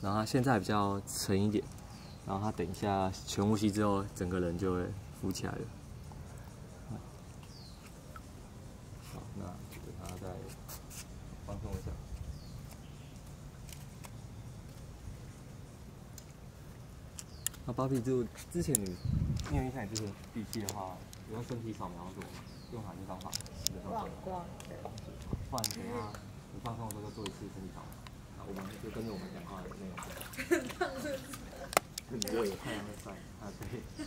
然后它现在比较沉一点，然后它等一下全呼吸之后，整个人就会浮起来了。好，那给它再放松一下。那芭比就之前你你有印象，就是闭气的话，用身体扫描做吗？用哪些方法？忘光的。不然等一下你放松的时候就做一次身体扫描，那我们就跟着我们讲话的内容。很 热，太阳在晒，啊对。